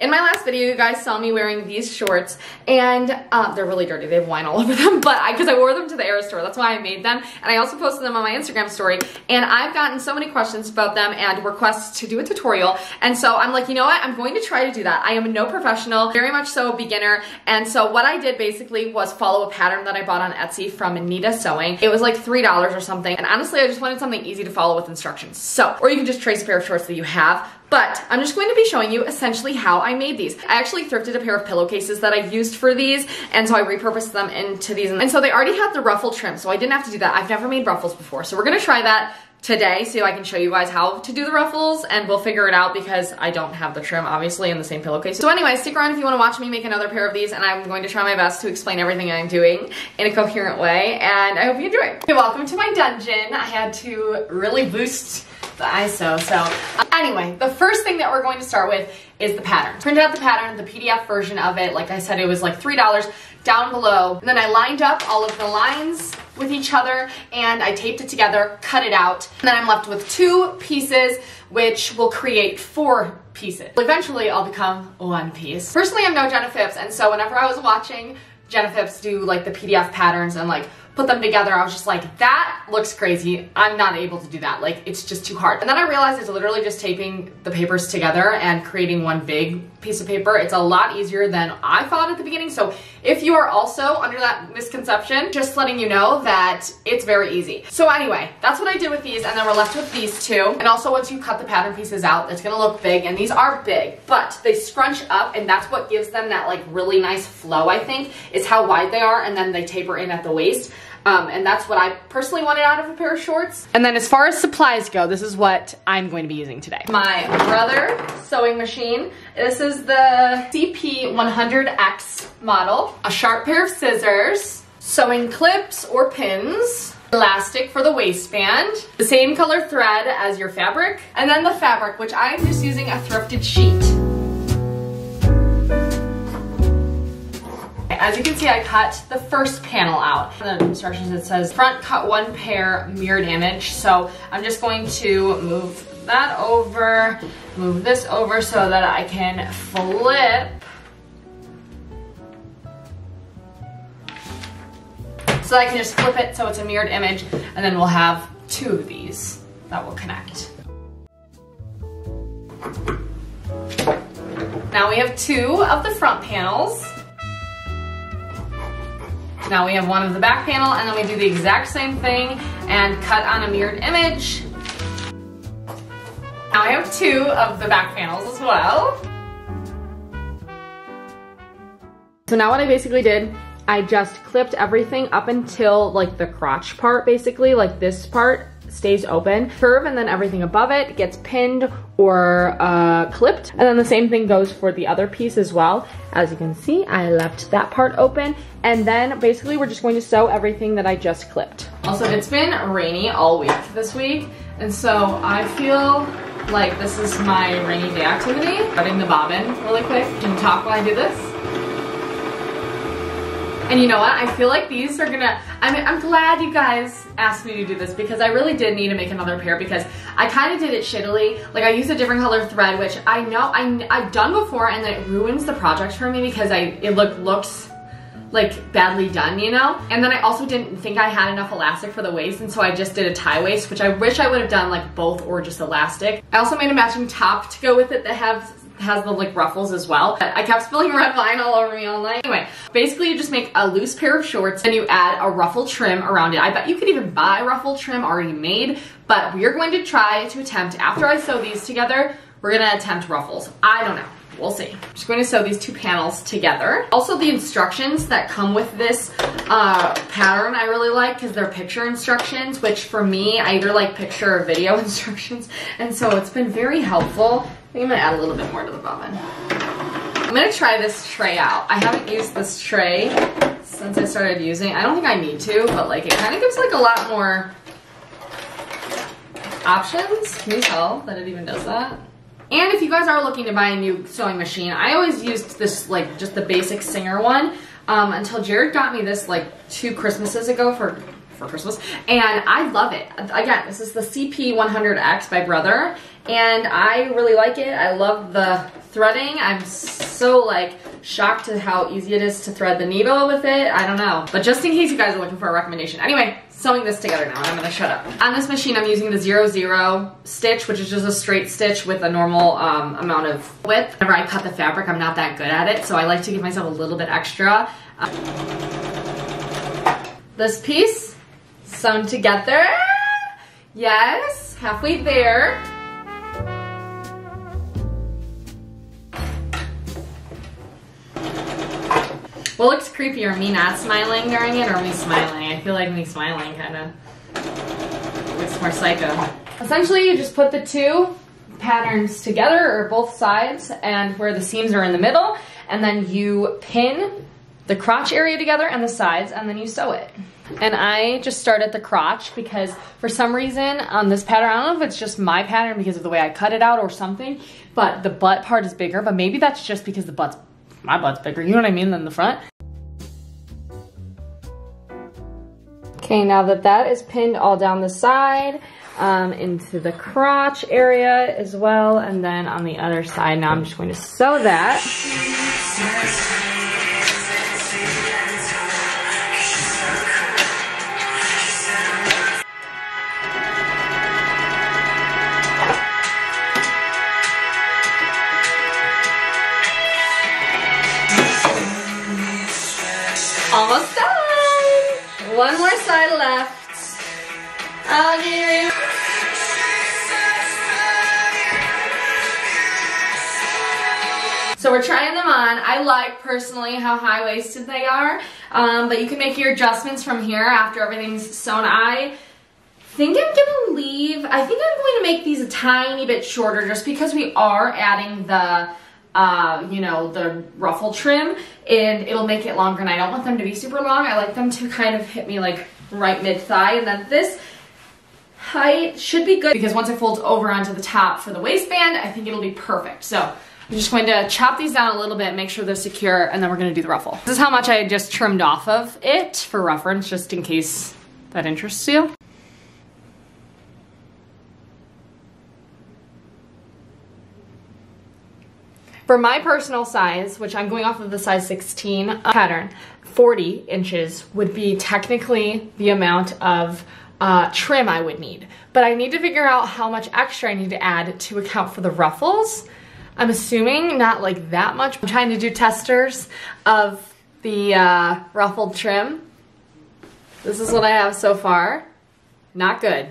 In my last video, you guys saw me wearing these shorts, and uh, they're really dirty. They have wine all over them, but because I, I, wore them to the Air store, that's why I made them. And I also posted them on my Instagram story, and I've gotten so many questions about them and requests to do a tutorial. And so I'm like, you know what? I'm going to try to do that. I am no professional, very much so a beginner. And so what I did basically was follow a pattern that I bought on Etsy from Anita Sewing. It was like $3 or something. And honestly, I just wanted something easy to follow with instructions. So, or you can just trace a pair of shorts that you have. But I'm just going to be showing you essentially how I made these. I actually thrifted a pair of pillowcases that I used for these, and so I repurposed them into these. And so they already had the ruffle trim, so I didn't have to do that. I've never made ruffles before, so we're gonna try that today so I can show you guys how to do the ruffles and we'll figure it out because I don't have the trim obviously in the same pillowcase. So anyway, stick around if you want to watch me make another pair of these and I'm going to try my best to explain everything I'm doing in a coherent way and I hope you enjoy. Okay, welcome to my dungeon. I had to really boost the ISO. So uh, anyway, the first thing that we're going to start with is the pattern. Printed out the pattern, the PDF version of it. Like I said, it was like $3 down below. And then I lined up all of the lines with each other and I taped it together, cut it out. And then I'm left with two pieces, which will create four pieces. Eventually I'll become one piece. Personally, I'm no Jenna Phipps. And so whenever I was watching Jenna Phipps do like the PDF patterns and like put them together, I was just like, that looks crazy. I'm not able to do that. Like, it's just too hard. And then I realized it's literally just taping the papers together and creating one big piece of paper. It's a lot easier than I thought at the beginning. So if you are also under that misconception, just letting you know that it's very easy. So anyway, that's what I did with these. And then we're left with these two. And also once you cut the pattern pieces out, it's gonna look big. And these are big, but they scrunch up and that's what gives them that like really nice flow, I think, is how wide they are. And then they taper in at the waist. Um, and that's what I personally wanted out of a pair of shorts. And then as far as supplies go, this is what I'm going to be using today. My brother sewing machine. This is the CP100X model. A sharp pair of scissors, sewing clips or pins, elastic for the waistband, the same color thread as your fabric, and then the fabric, which I'm just using a thrifted sheet. As you can see, I cut the first panel out. In the instructions, it says front cut one pair mirror image. So I'm just going to move that over, move this over so that I can flip So I can just flip it so it's a mirrored image and then we'll have two of these that will connect. Now we have two of the front panels. Now we have one of the back panel and then we do the exact same thing and cut on a mirrored image. Now I have two of the back panels as well. So now what I basically did, I just clipped everything up until like the crotch part basically, like this part stays open. Curve and then everything above it gets pinned or uh, clipped. And then the same thing goes for the other piece as well. As you can see, I left that part open. And then basically we're just going to sew everything that I just clipped. Also, it's been rainy all week this week. And so I feel like this is my rainy day activity. Cutting the bobbin really quick. Can you talk while I do this? And you know what? I feel like these are gonna, I mean, I'm glad you guys asked me to do this because I really did need to make another pair because I kind of did it shittily. Like I used a different color thread, which I know I, I've done before and then it ruins the project for me because I it look, looks like badly done, you know? And then I also didn't think I had enough elastic for the waist and so I just did a tie waist, which I wish I would have done like both or just elastic. I also made a matching top to go with it that has has the like ruffles as well. I kept spilling red wine all over me all night. Anyway, basically you just make a loose pair of shorts and you add a ruffle trim around it. I bet you could even buy ruffle trim already made, but we're going to try to attempt, after I sew these together, we're gonna attempt ruffles. I don't know. We'll see. I'm just going to sew these two panels together. Also, the instructions that come with this uh, pattern I really like because they're picture instructions, which for me, I either like picture or video instructions. And so it's been very helpful think I'm gonna add a little bit more to the bobbin. I'm gonna try this tray out. I haven't used this tray since I started using I don't think I need to, but like it kind of gives like a lot more options. Can you tell that it even does that? And if you guys are looking to buy a new sewing machine, I always used this like just the basic Singer one um, until Jared got me this like two Christmases ago for for Christmas and I love it. Again, this is the CP100X by Brother and I really like it. I love the threading. I'm so like shocked to how easy it is to thread the needle with it. I don't know. But just in case you guys are looking for a recommendation. Anyway, sewing this together now and I'm gonna shut up. On this machine, I'm using the zero zero stitch, which is just a straight stitch with a normal um, amount of width. Whenever I cut the fabric, I'm not that good at it, so I like to give myself a little bit extra. Um, this piece sewn together. Yes, halfway there. What looks creepier, me not smiling during it or me smiling? I feel like me smiling kind of looks more psycho. Essentially, you just put the two patterns together or both sides and where the seams are in the middle and then you pin the crotch area together and the sides and then you sew it. And I just start at the crotch because for some reason on this pattern, I don't know if it's just my pattern because of the way I cut it out or something, but the butt part is bigger, but maybe that's just because the butt's my butt's bigger, you know what I mean, than the front. Okay, now that that is pinned all down the side, um, into the crotch area as well, and then on the other side, now I'm just going to sew that. One more side left. I'll give you. So we're trying them on. I like personally how high-waisted they are, um, but you can make your adjustments from here after everything's sewn. I think I'm gonna leave, I think I'm going to make these a tiny bit shorter just because we are adding the uh, you know, the ruffle trim and it'll make it longer and I don't want them to be super long. I like them to kind of hit me like right mid-thigh and then this height should be good because once it folds over onto the top for the waistband, I think it'll be perfect. So I'm just going to chop these down a little bit, make sure they're secure, and then we're gonna do the ruffle. This is how much I just trimmed off of it for reference, just in case that interests you. For my personal size, which I'm going off of the size 16 uh, pattern, 40 inches would be technically the amount of uh, trim I would need. But I need to figure out how much extra I need to add to account for the ruffles. I'm assuming not like that much. I'm trying to do testers of the uh, ruffled trim. This is what I have so far. Not good.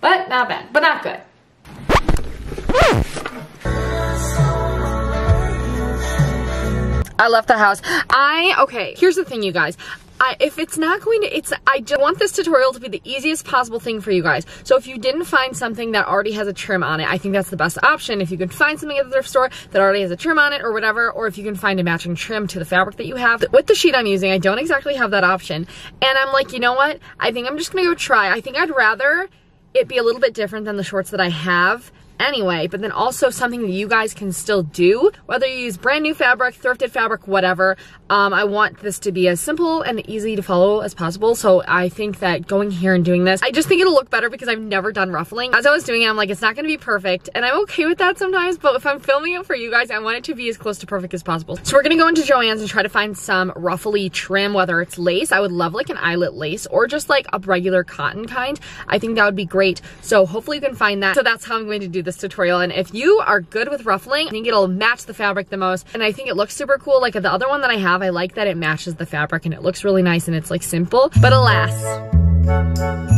But not bad, but not good. I left the house. I, okay, here's the thing, you guys. I, if it's not going to, it's, I just want this tutorial to be the easiest possible thing for you guys. So if you didn't find something that already has a trim on it, I think that's the best option. If you can find something at the thrift store that already has a trim on it or whatever, or if you can find a matching trim to the fabric that you have. With the sheet I'm using, I don't exactly have that option. And I'm like, you know what? I think I'm just gonna go try. I think I'd rather it be a little bit different than the shorts that I have anyway, but then also something that you guys can still do, whether you use brand new fabric, thrifted fabric, whatever. Um, I want this to be as simple and easy to follow as possible. So I think that going here and doing this, I just think it'll look better because I've never done ruffling. As I was doing it, I'm like, it's not gonna be perfect. And I'm okay with that sometimes, but if I'm filming it for you guys, I want it to be as close to perfect as possible. So we're gonna go into Joann's and try to find some ruffly trim, whether it's lace. I would love like an eyelet lace or just like a regular cotton kind. I think that would be great. So hopefully you can find that. So that's how I'm going to do this tutorial. And if you are good with ruffling, I think it'll match the fabric the most. And I think it looks super cool. Like the other one that I have, I like that it matches the fabric and it looks really nice and it's like simple. But alas.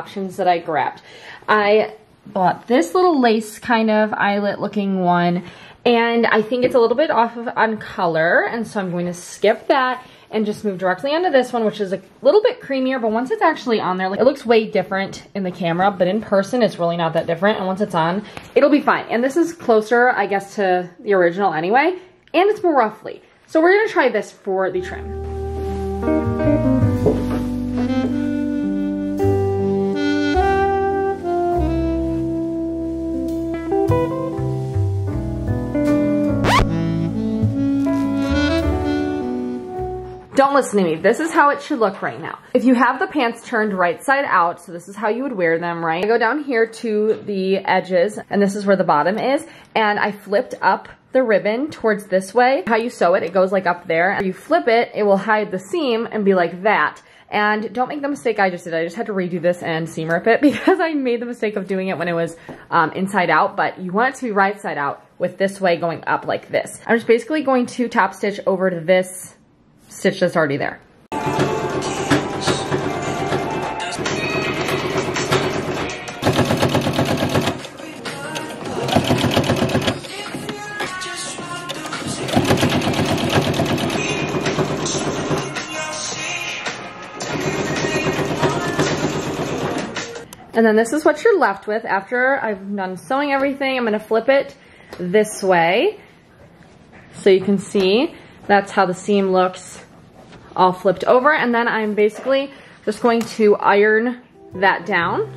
Options that I grabbed. I bought this little lace kind of eyelet looking one And I think it's a little bit off of on color. And so I'm going to skip that and just move directly onto this one, which is a little bit creamier, but once it's actually on there, like it looks way different in the camera, but in person, it's really not that different. And once it's on, it'll be fine. And this is closer, I guess, to the original anyway, and it's more roughly. So we're gonna try this for the trim. Don't listen to me. This is how it should look right now. If you have the pants turned right side out, so this is how you would wear them, right? I go down here to the edges, and this is where the bottom is, and I flipped up the ribbon towards this way. How you sew it, it goes like up there. If you flip it, it will hide the seam and be like that. And don't make the mistake I just did. I just had to redo this and seam rip it because I made the mistake of doing it when it was um, inside out, but you want it to be right side out with this way going up like this. I'm just basically going to top stitch over to this stitch that's already there. And then this is what you're left with after I've done sewing everything. I'm gonna flip it this way so you can see that's how the seam looks all flipped over. And then I'm basically just going to iron that down.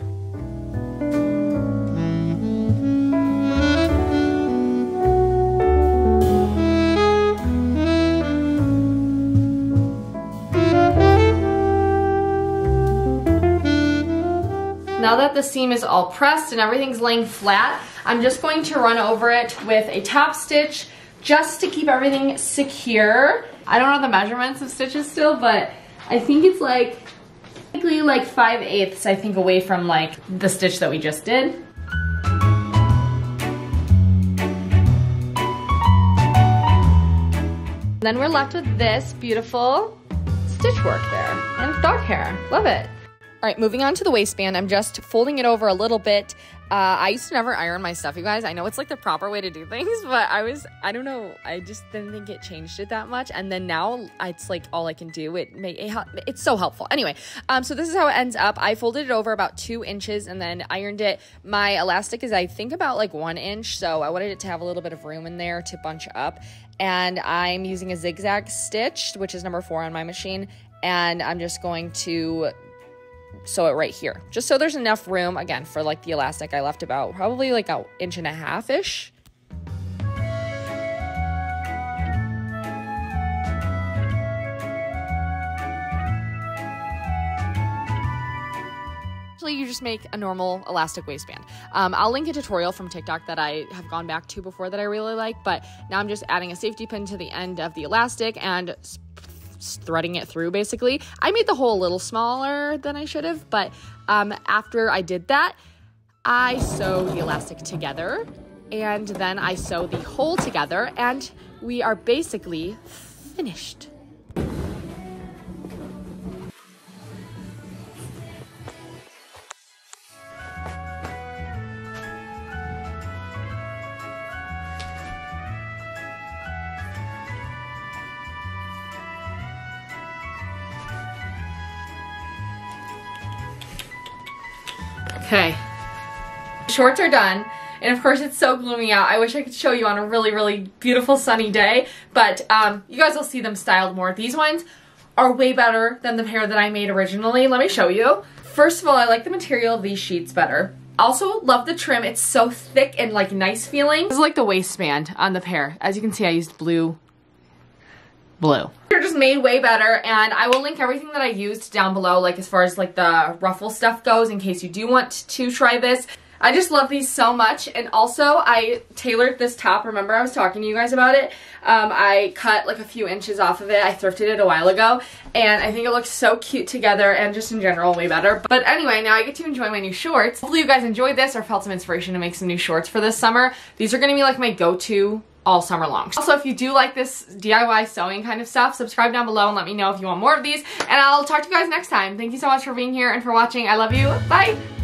Now that the seam is all pressed and everything's laying flat, I'm just going to run over it with a top stitch just to keep everything secure. I don't know the measurements of stitches still, but I think it's like, basically like 5 eighths, I think, away from like the stitch that we just did. Then we're left with this beautiful stitch work there and dog hair. Love it. All right, moving on to the waistband, I'm just folding it over a little bit. Uh, I used to never iron my stuff, you guys. I know it's like the proper way to do things, but I was, I don't know, I just didn't think it changed it that much. And then now it's like all I can do. It make it, it's so helpful. Anyway, um, so this is how it ends up. I folded it over about two inches and then ironed it. My elastic is, I think, about like one inch, so I wanted it to have a little bit of room in there to bunch up. And I'm using a zigzag stitch, which is number four on my machine, and I'm just going to sew it right here. Just so there's enough room, again, for like the elastic I left about probably like an inch and a half-ish. you just make a normal elastic waistband. Um, I'll link a tutorial from TikTok that I have gone back to before that I really like, but now I'm just adding a safety pin to the end of the elastic and threading it through basically. I made the hole a little smaller than I should have, but um, after I did that, I sew the elastic together and then I sew the hole together and we are basically finished. Okay. Shorts are done. And of course it's so gloomy out. I wish I could show you on a really, really beautiful sunny day. But um, you guys will see them styled more. These ones are way better than the pair that I made originally. Let me show you. First of all, I like the material of these sheets better. Also, love the trim. It's so thick and like nice feeling. This is like the waistband on the pair. As you can see, I used blue blue. They're just made way better and I will link everything that I used down below like as far as like the ruffle stuff goes in case you do want to try this. I just love these so much and also I tailored this top. Remember I was talking to you guys about it? Um, I cut like a few inches off of it. I thrifted it a while ago and I think it looks so cute together and just in general way better. But anyway, now I get to enjoy my new shorts. Hopefully you guys enjoyed this or felt some inspiration to make some new shorts for this summer. These are going to be like my go-to all summer long. Also, if you do like this DIY sewing kind of stuff, subscribe down below and let me know if you want more of these. And I'll talk to you guys next time. Thank you so much for being here and for watching. I love you. Bye!